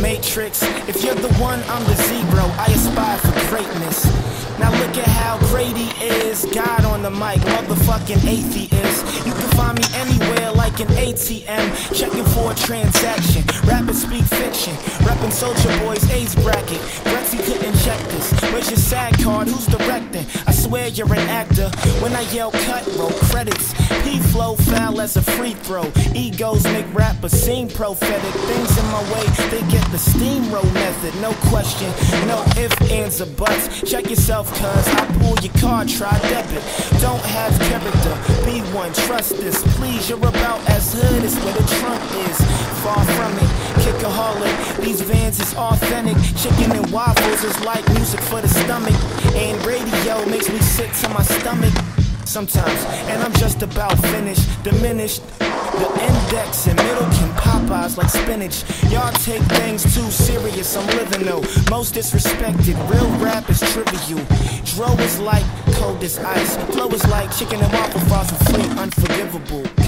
Matrix. If you're the one, I'm the zero. I aspire for greatness. Now look at how great he is. God on the mic, motherfucking atheist. You can find me anywhere like an ATM. Checking for a transaction. Rappers speak fiction. Rapping Soulja Boy's AIDS bracket. Brexy couldn't check this. Where's your sad card? Who's directing? Swear you're an actor. When I yell cut, roll credits. P flow foul as a free throw. Egos make rappers seem prophetic. Things in my way, they get the steamroll method. No question, no ifs, ands, or buts. Check yourself, cuz I pull your card, try debit. Don't have character, be one, trust this. Please, you're about as hood as where the trunk is. Far from it, kickaholic. These vans is authentic. Chicken and waffles is like music for the stomach. And radio makes me sick to my stomach sometimes, and I'm just about finished, diminished. The index and middle can Popeyes like spinach. Y'all take things too serious, I'm living though. Most disrespected, real rap is trivial. Dro is like cold as ice, flow is like chicken and waffle fries for free, unforgivable.